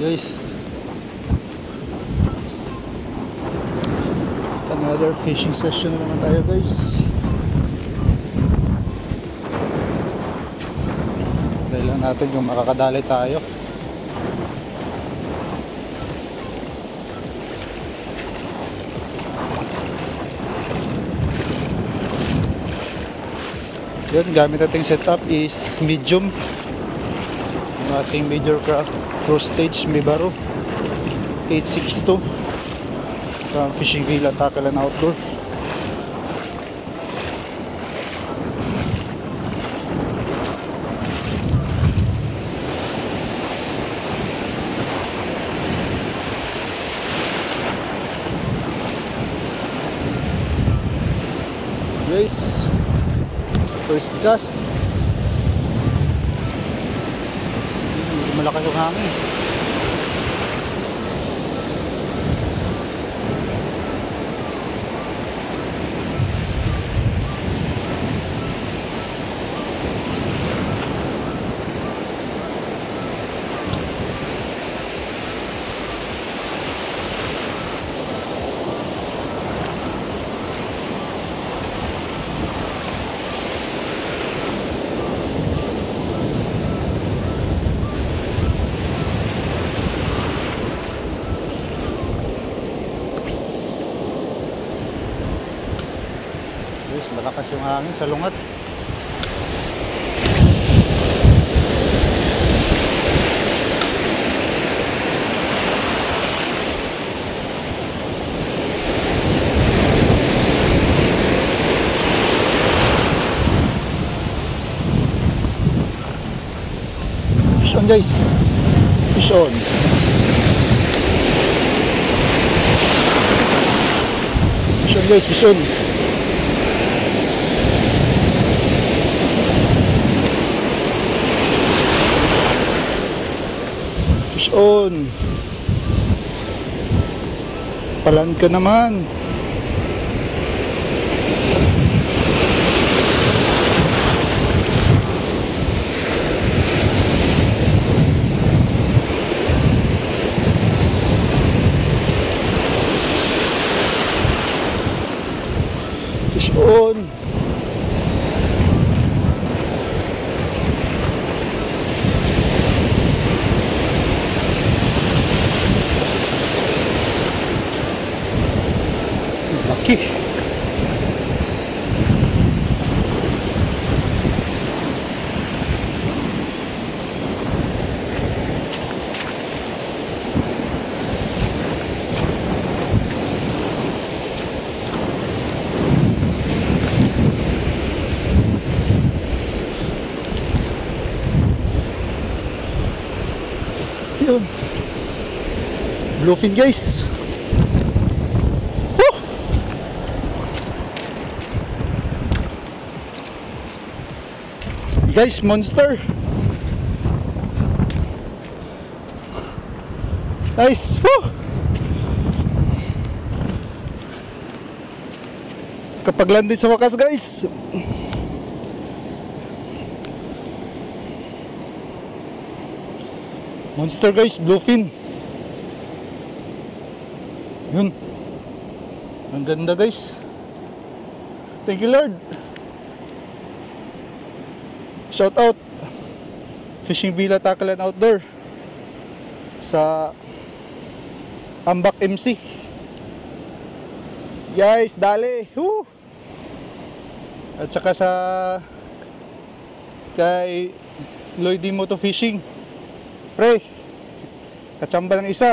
guys another fishing session naman tayo guys. Dahil lang natin yung makakadali tayo. Yun gamit nating setup is medium. Yung ating major craft cross stage Mibaro 862 sa fishing villa tackle and outdoor. Guys first dust malakas yung hangin guys malakas yung hangin sa lungat. Fish on guys. Fish on. Fish on guys. Fish on Fish on. Palan ka naman. Fish on. Laki. Yun. Bluefin Guys, monster. Nice. Woo! Kapag landin sa wakas, guys. Monster guys, bluefin. Yun. Ang ganda guys. Thank you Lord. Shout out Fishing Villa Tackle and Outdoor sa Ambak MC. Guys, dali. Woo! At saka sa kay Lloyd Moto Fishing. Pre, katsamba ng isa.